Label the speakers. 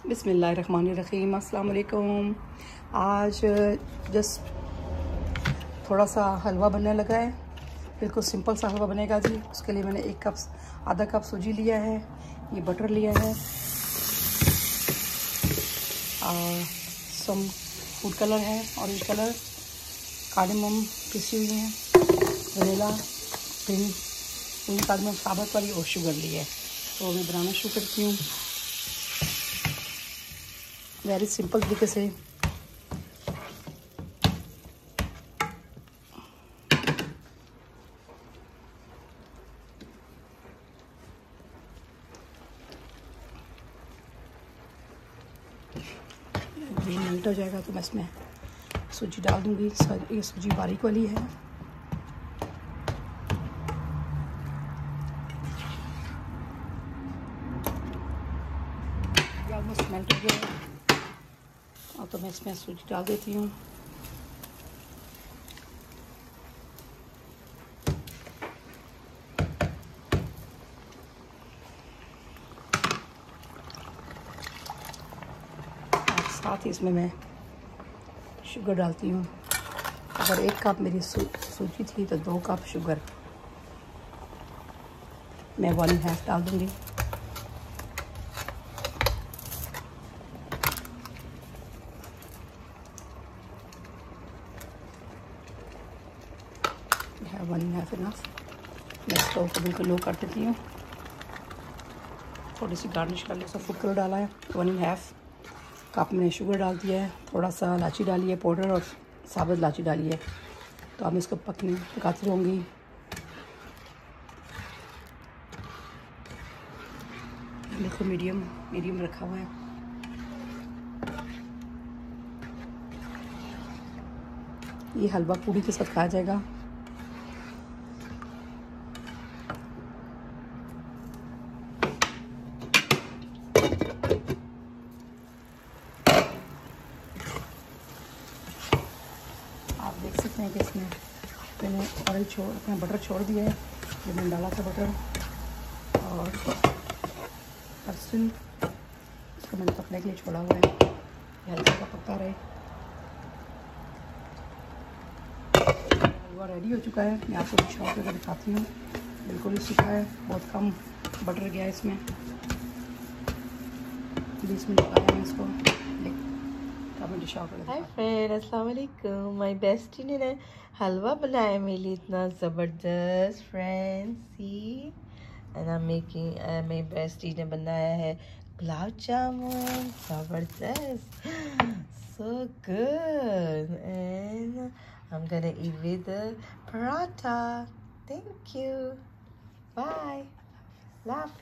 Speaker 1: बिसमीम अस्सलाम आज जस्ट थोड़ा सा हलवा बनने लगा है। बिल्कुल सिंपल सा हलवा बनेगा जी। उसके लिए मैंने एक कप, आधा कप सूजी लिया है, ये बटर लिया है। और सम फ़ूड कलर है ऑरेंज कलर कार्डमम पिसी हुई है वनीला पिंक पिंक कार्डमम साबत वाली और शुगर ली है। तो मैं बनाना शुरू करती हूँ। वेरी सिंपल तरीके से मिनट हो जाएगा तो मैं इसमें सूजी डाल दूँगी। ये सूजी बारीक वाली है। ऑलमोस्ट मेल्ट हो गया। और तो मैं इसमें सूजी डाल देती हूँ। साथ ही इसमें मैं शुगर डालती हूँ। अगर एक कप मेरी सूजी थी तो दो कप शुगर। मैं वन हाफ़ डाल दूँगी। वन हाफ़ इनफ मैं स्टोव को बिल्कुल लो कर देती हूँ। थोड़ी सी गार्निश कर लिया फ़ूड कलर डाला है। वन एंड हाफ़ कप में शुगर डाल दिया है। थोड़ा सा इलाची डाली है पाउडर और साबुत इलाची डाली है। तो अब मैं इसको पकने पकाती रहूँगी। देखो मीडियम मीडियम रखा हुआ है। ये हलवा पूड़ी के साथ खाया जाएगा आप देख सकते हैं कि इसमें मैंने ऑयल छोड़, अपना बटर छोड़ दिया है। जो मैंने डाला था बटर और लहसुन इसको मैंने पकने के लिए छोड़ा हुआ है। हल्का का पकता रहे। हलवा रेडी हो चुका है। मैं आपको कुछ और करके दिखाती हूँ। बिल्कुल ही सूखा है। बहुत कम बटर गया इसमें। बीस मिनट लगाया मैं इसको
Speaker 2: हाय फ्रेंड अस्सलाम वालेकुम माय बेस्टी ने हलवा बनाया मेरे लिए इतना ज़बरदस्त friend see and I making मेरी बेस्टी ने बनाया है गुलाब जामुन ज़बरदस्त so good and I'm gonna eat with the paratha thank you bye love